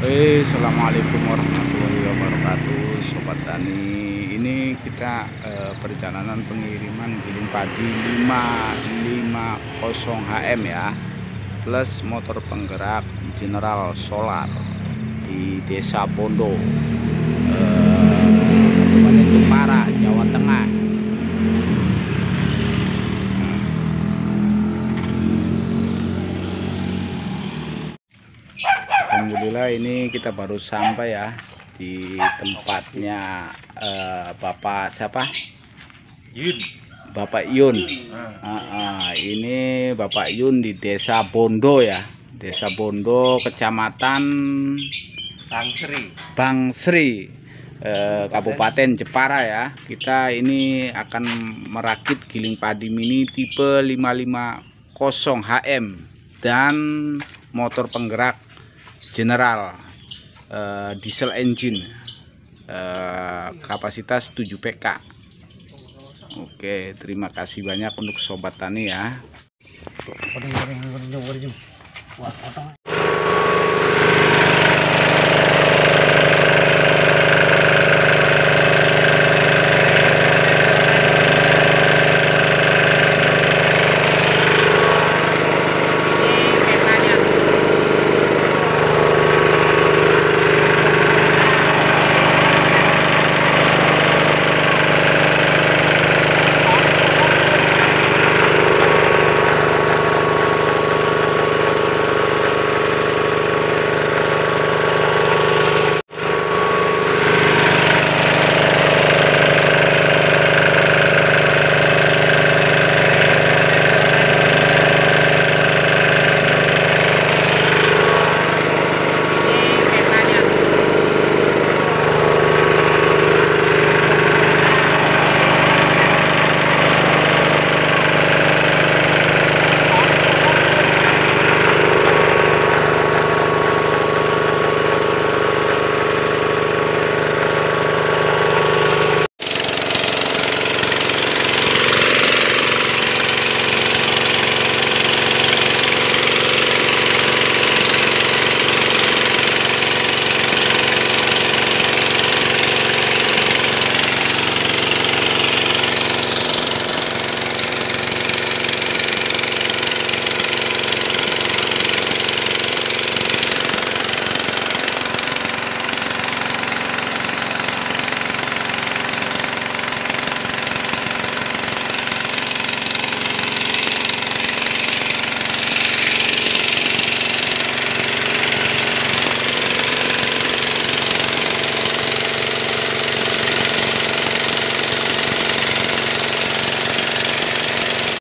Oke, Assalamualaikum warahmatullahi wabarakatuh Sobat Tani. Ini kita eh, perjalanan pengiriman giling padi 550 HM ya Plus motor penggerak General Solar Di Desa Pondo eh, Jepara, Jawa Tengah Alhamdulillah ini kita baru sampai ya di tempatnya eh, Bapak siapa? Yun. Bapak Yun. Ah, ah, ini Bapak Yun di Desa Bondo ya. Desa Bondo, Kecamatan Tangkri. Bangsri, eh, Kabupaten Jepara ya. Kita ini akan merakit giling padi mini tipe 550 HM dan motor penggerak General eh, diesel engine eh, kapasitas 7 PK. Oke, terima kasih banyak untuk sobat tani ya.